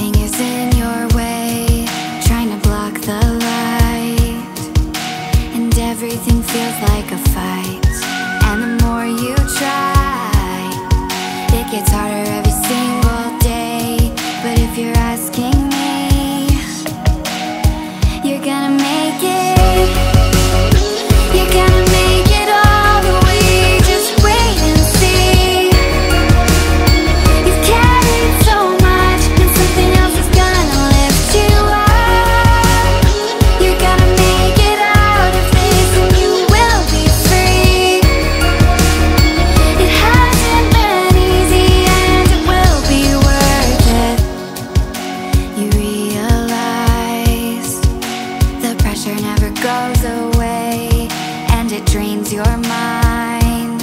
Is in your way, trying to block the light. And everything feels like a fight. And the more you try, goes away and it drains your mind.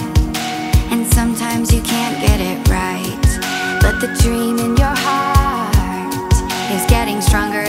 And sometimes you can't get it right But the dream in your heart is getting stronger